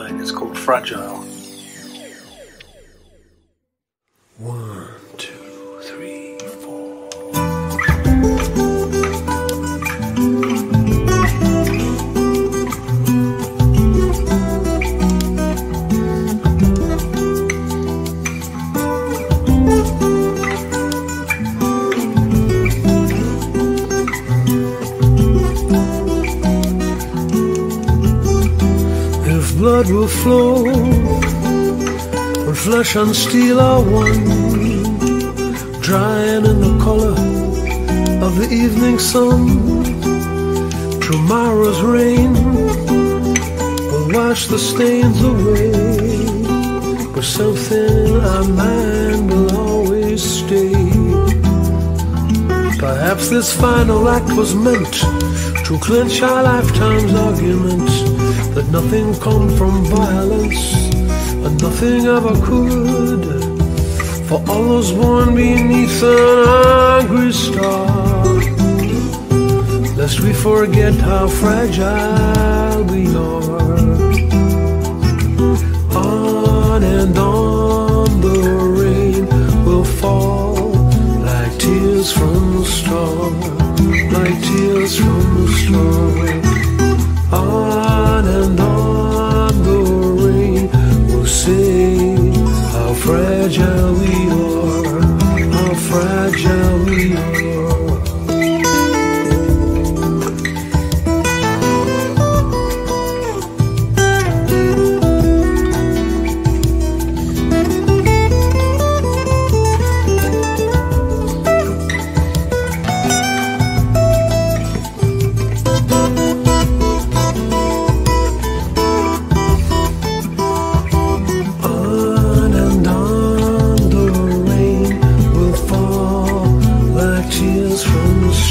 It's called Fragile. One, blood will flow, when flesh and steel are one, drying in the color of the evening sun, tomorrow's rain will wash the stains away, but something in our mind will always stay. Perhaps this final act was meant to clinch our lifetime's argument that nothing come from violence and nothing ever could. For all those born beneath an angry star, lest we forget how fragile we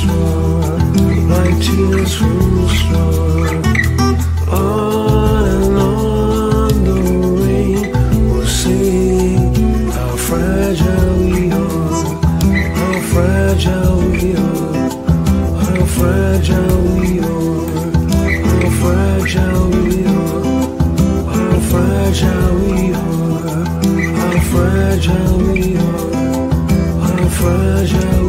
snore, my tears will snore. On and on the way, will see how fragile we are, how fragile we are, how fragile we are, how fragile we are, how fragile we are, how fragile.